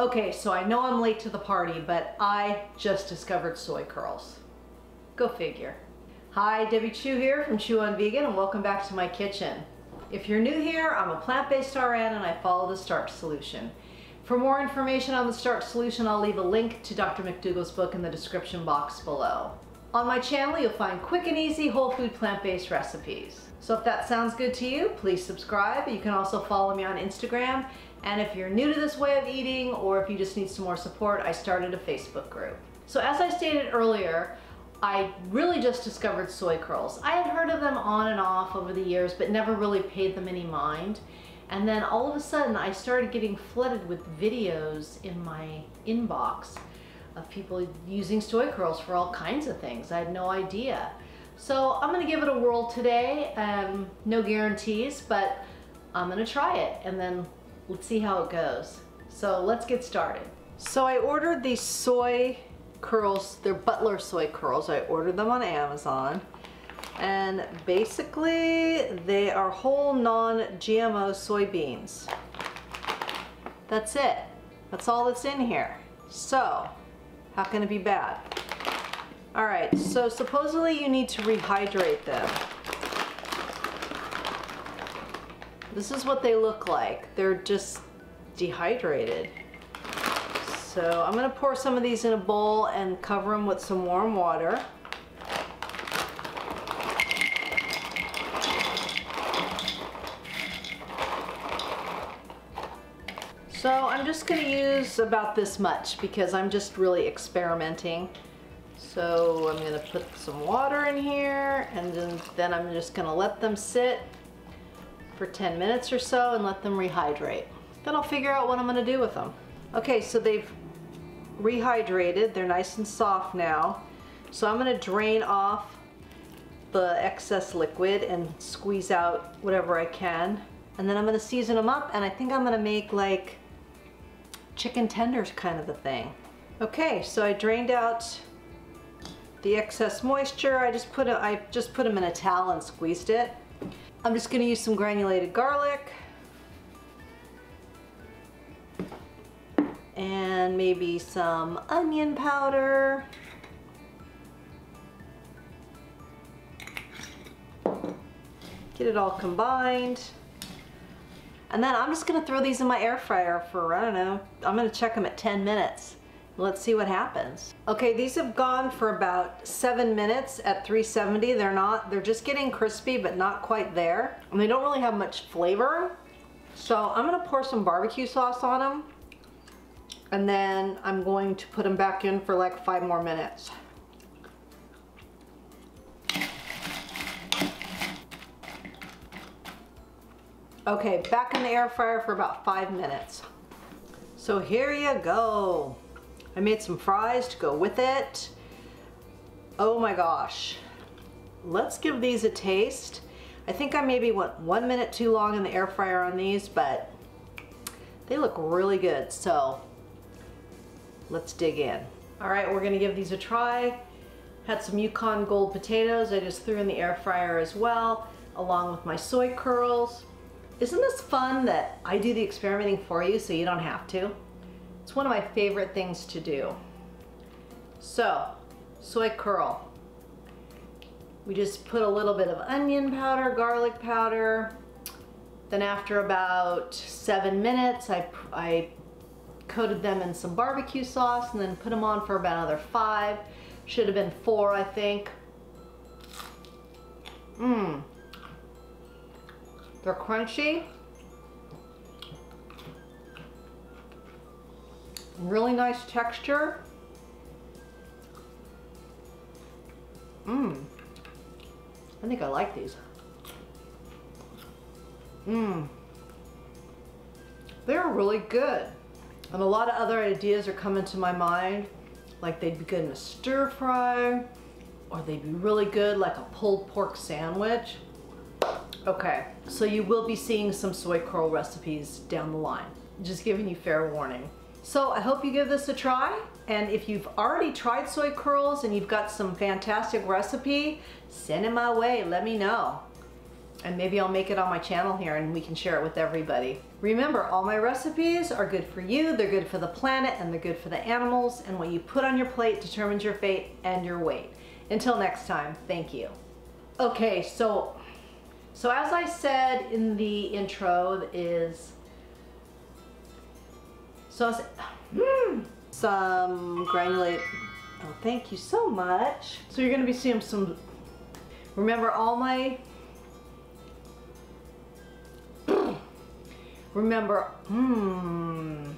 Okay, so I know I'm late to the party, but I just discovered soy curls. Go figure. Hi, Debbie Chu here from Chew on Vegan and welcome back to my kitchen. If you're new here, I'm a plant-based RN and I follow the Starch Solution. For more information on the Starch Solution, I'll leave a link to Dr. McDougall's book in the description box below. On my channel, you'll find quick and easy whole food plant-based recipes. So if that sounds good to you, please subscribe. You can also follow me on Instagram. And if you're new to this way of eating or if you just need some more support, I started a Facebook group. So as I stated earlier, I really just discovered soy curls. I had heard of them on and off over the years, but never really paid them any mind. And then all of a sudden I started getting flooded with videos in my inbox of people using soy curls for all kinds of things. I had no idea. So I'm gonna give it a whirl today. Um, no guarantees, but I'm gonna try it and then let's see how it goes. So let's get started. So I ordered these soy curls, they're Butler soy curls. I ordered them on Amazon. And basically they are whole non-GMO soybeans. That's it. That's all that's in here. So how can it be bad? All right, so supposedly you need to rehydrate them. This is what they look like. They're just dehydrated. So I'm gonna pour some of these in a bowl and cover them with some warm water. So I'm just gonna use about this much because I'm just really experimenting. So I'm gonna put some water in here and then, then I'm just gonna let them sit for 10 minutes or so and let them rehydrate. Then I'll figure out what I'm gonna do with them. Okay, so they've rehydrated. They're nice and soft now. So I'm gonna drain off the excess liquid and squeeze out whatever I can. And then I'm gonna season them up and I think I'm gonna make like chicken tenders kind of a thing. Okay, so I drained out the excess moisture. I just put a, I just put them in a towel and squeezed it. I'm just gonna use some granulated garlic. And maybe some onion powder. Get it all combined. And then I'm just gonna throw these in my air fryer for, I don't know, I'm gonna check them at 10 minutes. Let's see what happens. Okay, these have gone for about seven minutes at 370. They're not, they're just getting crispy, but not quite there. And they don't really have much flavor. So I'm gonna pour some barbecue sauce on them. And then I'm going to put them back in for like five more minutes. Okay, back in the air fryer for about five minutes. So here you go. I made some fries to go with it. Oh my gosh. Let's give these a taste. I think I maybe went one minute too long in the air fryer on these, but they look really good. So let's dig in. All right, we're gonna give these a try. Had some Yukon Gold potatoes I just threw in the air fryer as well, along with my soy curls. Isn't this fun that I do the experimenting for you so you don't have to? It's one of my favorite things to do. So, soy curl. We just put a little bit of onion powder, garlic powder. Then after about seven minutes, I, I coated them in some barbecue sauce and then put them on for about another five. Should have been four, I think. Mmm. They're crunchy. Really nice texture. Mmm. I think I like these. Mmm. They're really good. And a lot of other ideas are coming to my mind. Like they'd be good in a stir fry, or they'd be really good like a pulled pork sandwich. Okay, so you will be seeing some soy curl recipes down the line. Just giving you fair warning. So I hope you give this a try. And if you've already tried soy curls and you've got some fantastic recipe, send it my way, let me know. And maybe I'll make it on my channel here and we can share it with everybody. Remember, all my recipes are good for you, they're good for the planet, and they're good for the animals, and what you put on your plate determines your fate and your weight. Until next time, thank you. Okay, so so as I said in the intro is so mm, some granulate. Oh, thank you so much. So you're gonna be seeing some, remember all my, remember, hmm,